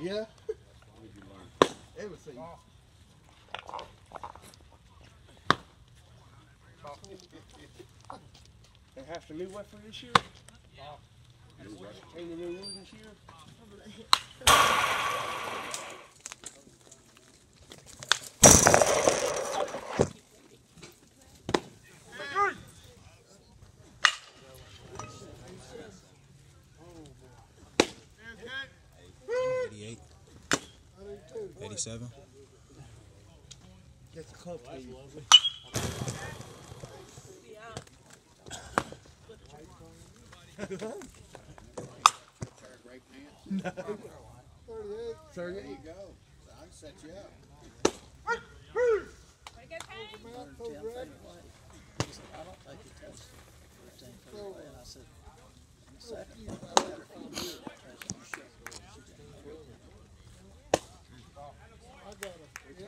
Yeah. Everything. They have to new one for this year? Ain't the new one this year? Eighty-seven. Just a couple. Great pants. Thirty-eight. There you. I better come do it. I got